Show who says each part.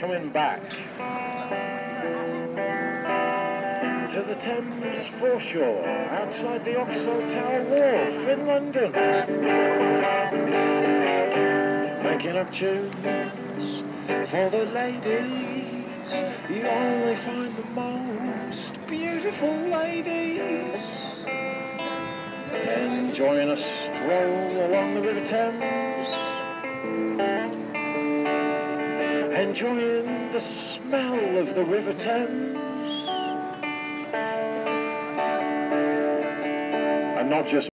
Speaker 1: coming back to the Thames foreshore outside the Oxo Tower Wharf in London. Making up tunes for the ladies. You only find the most beautiful ladies enjoying a stroll along the River Thames, enjoying the smell of the River Thames, and not just